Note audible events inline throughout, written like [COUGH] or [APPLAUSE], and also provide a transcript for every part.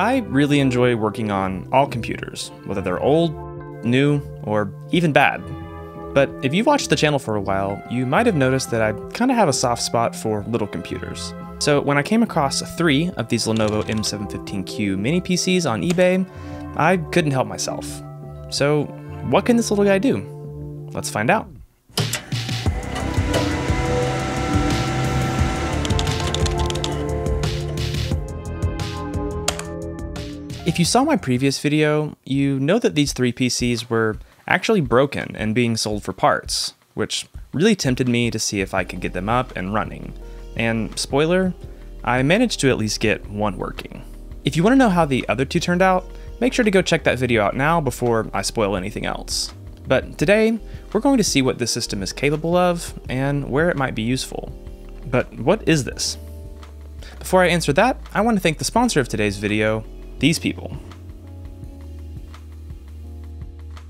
I really enjoy working on all computers, whether they're old, new, or even bad. But if you've watched the channel for a while, you might have noticed that I kind of have a soft spot for little computers. So when I came across three of these Lenovo M715Q mini PCs on eBay, I couldn't help myself. So what can this little guy do? Let's find out. If you saw my previous video, you know that these three PCs were actually broken and being sold for parts, which really tempted me to see if I could get them up and running. And spoiler, I managed to at least get one working. If you want to know how the other two turned out, make sure to go check that video out now before I spoil anything else. But today, we're going to see what this system is capable of and where it might be useful. But what is this? Before I answer that, I want to thank the sponsor of today's video, these people.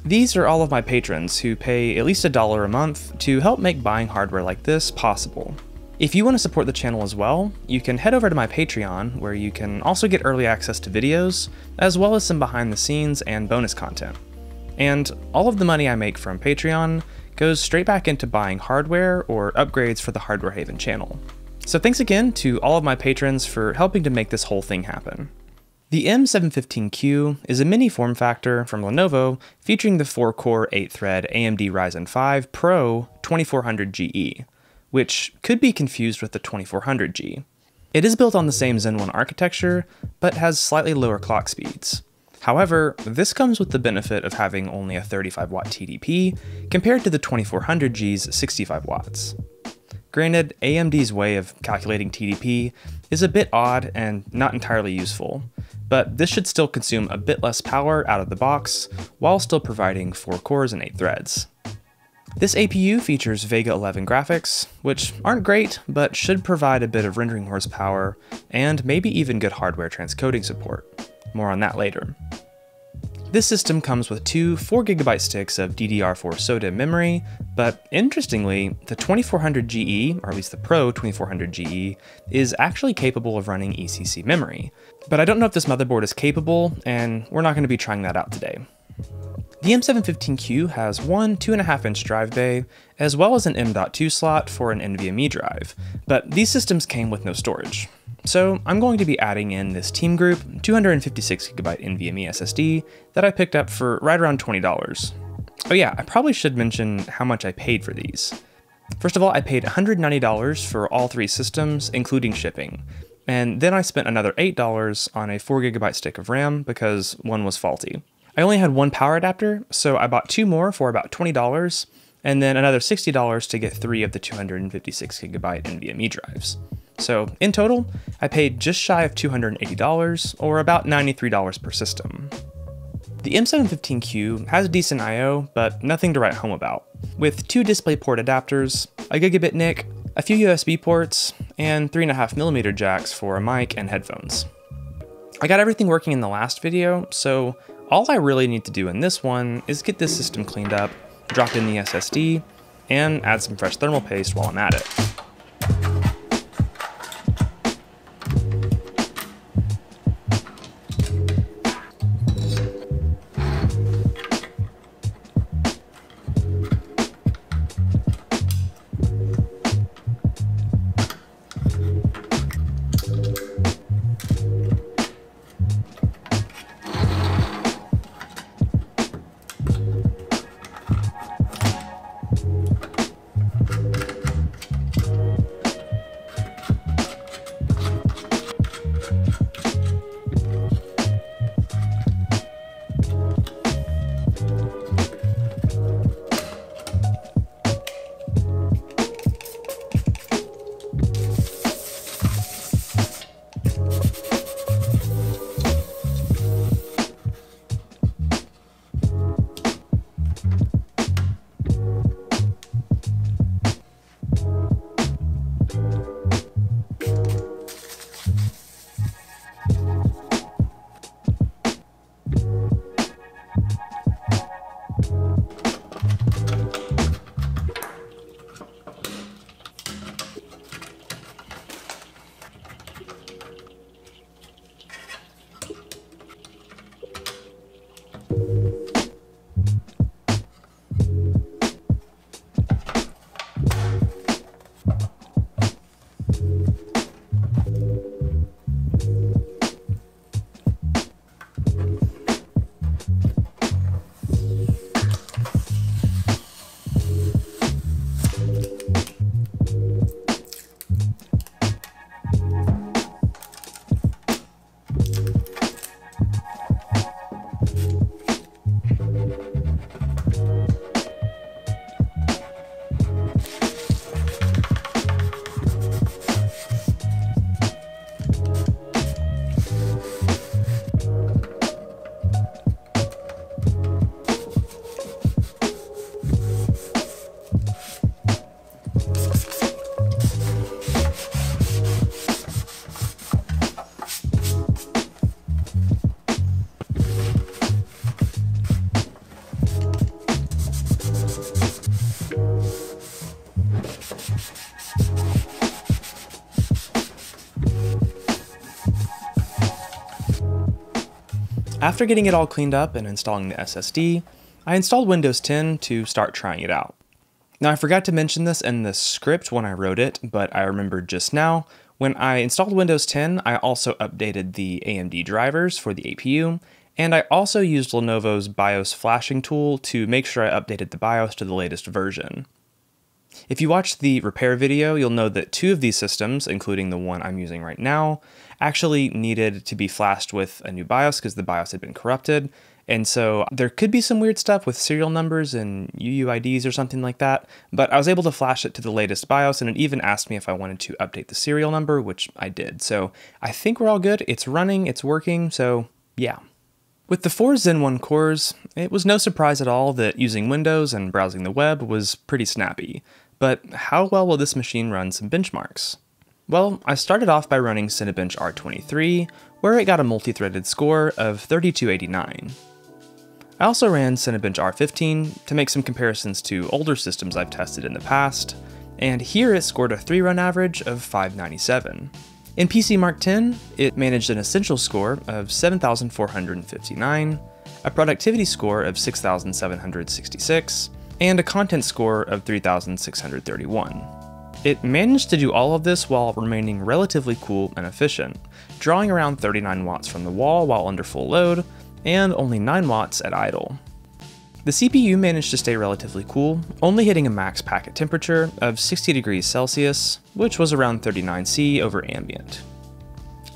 These are all of my patrons who pay at least a dollar a month to help make buying hardware like this possible. If you want to support the channel as well, you can head over to my Patreon, where you can also get early access to videos, as well as some behind the scenes and bonus content. And all of the money I make from Patreon goes straight back into buying hardware or upgrades for the Hardware Haven channel. So thanks again to all of my patrons for helping to make this whole thing happen. The M715Q is a mini form factor from Lenovo featuring the 4-core 8-thread AMD Ryzen 5 Pro 2400GE, which could be confused with the 2400G. It is built on the same Zen 1 architecture, but has slightly lower clock speeds. However, this comes with the benefit of having only a 35 watt TDP compared to the 2400G's 65 watts. Granted, AMD's way of calculating TDP is a bit odd and not entirely useful, but this should still consume a bit less power out of the box while still providing 4 cores and 8 threads. This APU features Vega 11 graphics, which aren't great, but should provide a bit of rendering horsepower and maybe even good hardware transcoding support. More on that later. This system comes with two 4GB sticks of DDR4 SODIMM memory, but interestingly, the 2400GE, or at least the Pro 2400GE, is actually capable of running ECC memory. But I don't know if this motherboard is capable, and we're not going to be trying that out today. The M715Q has one 2.5 inch drive bay, as well as an M.2 slot for an NVMe drive, but these systems came with no storage. So I'm going to be adding in this Team Group 256GB NVMe SSD that I picked up for right around $20. Oh yeah, I probably should mention how much I paid for these. First of all, I paid $190 for all three systems, including shipping. And then I spent another $8 on a 4GB stick of RAM because one was faulty. I only had one power adapter, so I bought two more for about $20, and then another $60 to get three of the 256GB NVMe drives. So in total, I paid just shy of $280, or about $93 per system. The M715Q has decent I.O., but nothing to write home about. With two DisplayPort adapters, a gigabit NIC, a few USB ports, and 3.5mm jacks for a mic and headphones. I got everything working in the last video, so all I really need to do in this one is get this system cleaned up, drop in the SSD, and add some fresh thermal paste while I'm at it. After getting it all cleaned up and installing the SSD, I installed Windows 10 to start trying it out. Now I forgot to mention this in the script when I wrote it, but I remembered just now, when I installed Windows 10, I also updated the AMD drivers for the APU, and I also used Lenovo's BIOS flashing tool to make sure I updated the BIOS to the latest version. If you watch the repair video, you'll know that two of these systems, including the one I'm using right now, actually needed to be flashed with a new BIOS because the BIOS had been corrupted. And so there could be some weird stuff with serial numbers and UUIDs or something like that, but I was able to flash it to the latest BIOS and it even asked me if I wanted to update the serial number, which I did. So I think we're all good. It's running, it's working, so yeah. With the four Zen 1 cores, it was no surprise at all that using Windows and browsing the web was pretty snappy. But how well will this machine run some benchmarks? Well, I started off by running Cinebench R23, where it got a multi-threaded score of 3289. I also ran Cinebench R15 to make some comparisons to older systems I've tested in the past, and here it scored a 3-run average of 597. In PC Mark X, it managed an essential score of 7,459, a productivity score of 6,766, and a content score of 3,631. It managed to do all of this while remaining relatively cool and efficient, drawing around 39 watts from the wall while under full load, and only 9 watts at idle. The CPU managed to stay relatively cool, only hitting a max package temperature of 60 degrees Celsius, which was around 39 C over ambient.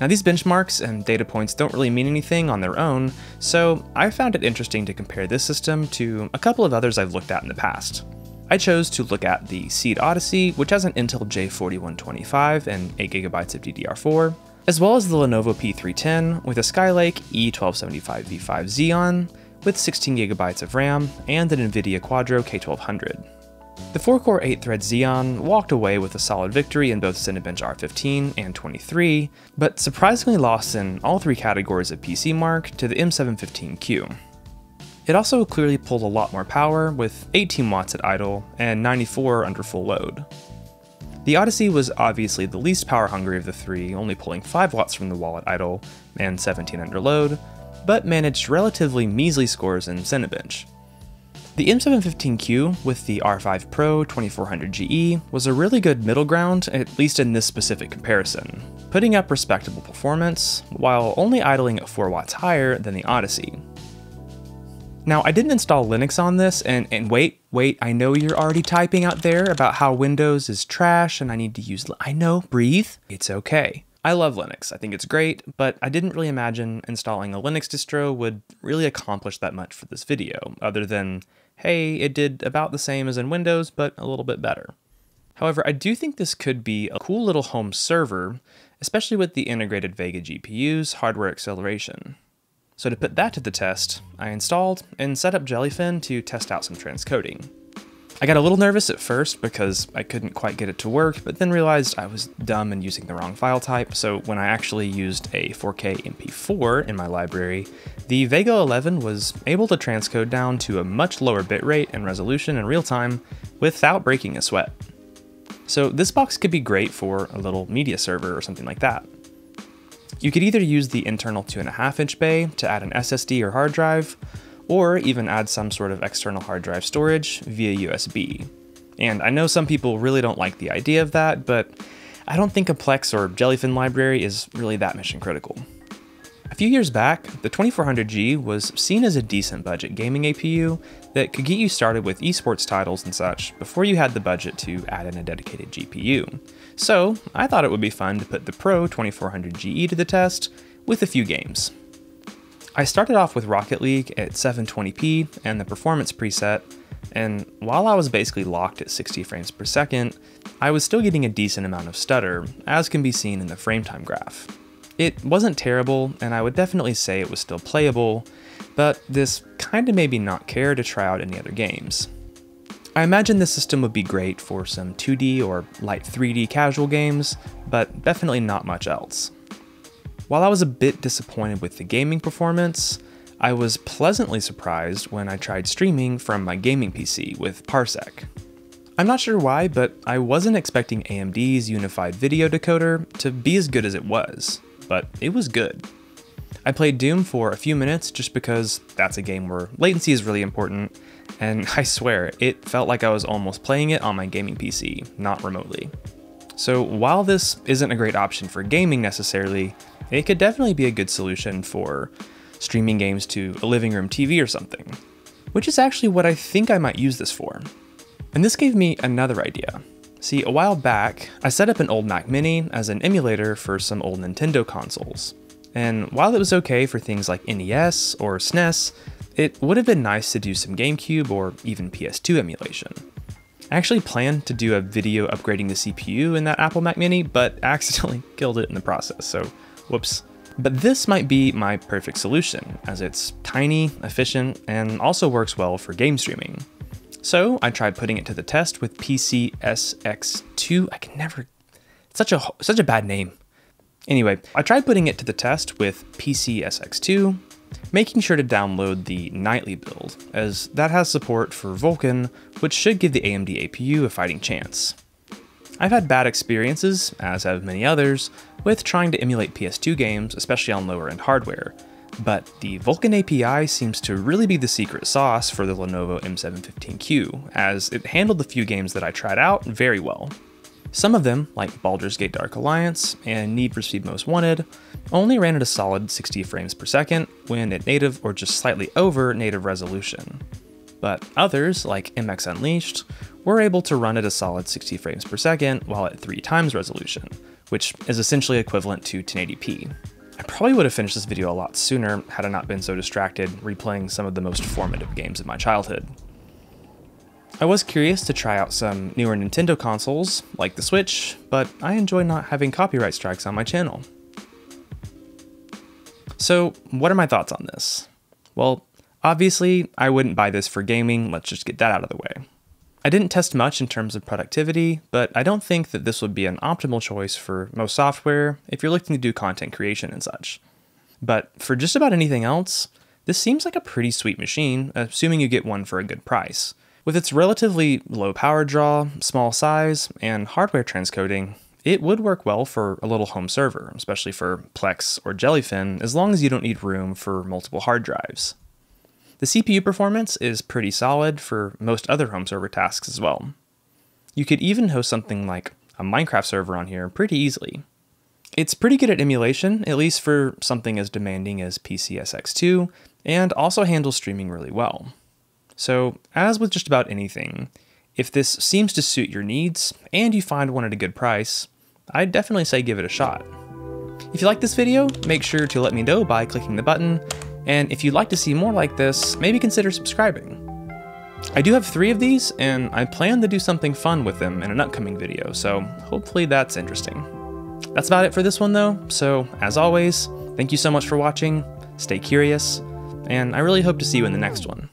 Now these benchmarks and data points don't really mean anything on their own, so I found it interesting to compare this system to a couple of others I've looked at in the past. I chose to look at the Seeed Odyssey, which has an Intel J4125 and 8GB of DDR4, as well as the Lenovo P310 with a Skylake E1275V5 Xeon, with 16GB of RAM and an NVIDIA Quadro K1200. The 4-core 8-thread Xeon walked away with a solid victory in both Cinebench R15 and 23, but surprisingly lost in all three categories of PC mark to the M715Q. It also clearly pulled a lot more power, with 18 watts at idle and 94 under full load. The Odyssey was obviously the least power hungry of the three, only pulling 5 watts from the wall at idle and 17 under load, but managed relatively measly scores in Cinebench. The M715Q with the R5 Pro 2400GE was a really good middle ground, at least in this specific comparison, putting up respectable performance while only idling at 4 watts higher than the Odyssey. Now, I didn't install Linux on this, and, and wait, wait, I know you're already typing out there about how Windows is trash and I need to use. I know, breathe. It's okay. I love Linux, I think it's great, but I didn't really imagine installing a Linux distro would really accomplish that much for this video, other than, hey, it did about the same as in Windows, but a little bit better. However, I do think this could be a cool little home server, especially with the integrated Vega GPU's hardware acceleration. So to put that to the test, I installed and set up Jellyfin to test out some transcoding. I got a little nervous at first because I couldn't quite get it to work, but then realized I was dumb and using the wrong file type, so when I actually used a 4K MP4 in my library, the Vega 11 was able to transcode down to a much lower bitrate and resolution in real time without breaking a sweat. So this box could be great for a little media server or something like that. You could either use the internal 2.5 inch bay to add an SSD or hard drive, or even add some sort of external hard drive storage via USB. And I know some people really don't like the idea of that, but I don't think a Plex or Jellyfin library is really that mission critical. A few years back, the 2400G was seen as a decent budget gaming APU that could get you started with esports titles and such before you had the budget to add in a dedicated GPU. So I thought it would be fun to put the Pro 2400GE to the test with a few games. I started off with Rocket League at 720p and the performance preset, and while I was basically locked at 60 frames per second, I was still getting a decent amount of stutter, as can be seen in the frame time graph. It wasn't terrible, and I would definitely say it was still playable, but this kinda made me not care to try out any other games. I imagine this system would be great for some 2D or light 3D casual games, but definitely not much else. While I was a bit disappointed with the gaming performance, I was pleasantly surprised when I tried streaming from my gaming PC with Parsec. I'm not sure why, but I wasn't expecting AMD's unified video decoder to be as good as it was, but it was good. I played Doom for a few minutes just because that's a game where latency is really important, and [LAUGHS] I swear, it felt like I was almost playing it on my gaming PC, not remotely. So while this isn't a great option for gaming necessarily, it could definitely be a good solution for streaming games to a living room TV or something, which is actually what I think I might use this for. And this gave me another idea. See, a while back, I set up an old Mac Mini as an emulator for some old Nintendo consoles. And while it was okay for things like NES or SNES, it would have been nice to do some GameCube or even PS2 emulation. I actually planned to do a video upgrading the CPU in that Apple Mac Mini, but accidentally [LAUGHS] killed it in the process, so whoops. But this might be my perfect solution, as it's tiny, efficient, and also works well for game streaming. So I tried putting it to the test with PCSX2. I can never, such a such a bad name. Anyway, I tried putting it to the test with PCSX2, making sure to download the nightly build, as that has support for Vulkan, which should give the AMD APU a fighting chance. I've had bad experiences, as have many others, with trying to emulate PS2 games, especially on lower end hardware, but the Vulkan API seems to really be the secret sauce for the Lenovo M715Q, as it handled the few games that I tried out very well. Some of them, like Baldur's Gate Dark Alliance and Need for Speed Most Wanted, only ran at a solid 60 frames per second when at native or just slightly over native resolution. But others, like MX Unleashed, were able to run at a solid 60 frames per second while at 3 times resolution, which is essentially equivalent to 1080p. I probably would have finished this video a lot sooner had I not been so distracted replaying some of the most formative games of my childhood. I was curious to try out some newer Nintendo consoles, like the Switch, but I enjoy not having copyright strikes on my channel. So, what are my thoughts on this? Well, obviously, I wouldn't buy this for gaming, let's just get that out of the way. I didn't test much in terms of productivity, but I don't think that this would be an optimal choice for most software if you're looking to do content creation and such. But for just about anything else, this seems like a pretty sweet machine, assuming you get one for a good price. With its relatively low power draw, small size, and hardware transcoding, it would work well for a little home server, especially for Plex or Jellyfin, as long as you don't need room for multiple hard drives. The CPU performance is pretty solid for most other home server tasks as well. You could even host something like a Minecraft server on here pretty easily. It's pretty good at emulation, at least for something as demanding as PCSX2, and also handles streaming really well. So, as with just about anything, if this seems to suit your needs and you find one at a good price, I'd definitely say give it a shot. If you like this video, make sure to let me know by clicking the button, and if you'd like to see more like this, maybe consider subscribing. I do have three of these, and I plan to do something fun with them in an upcoming video, so hopefully that's interesting. That's about it for this one though, so as always, thank you so much for watching, stay curious, and I really hope to see you in the next one.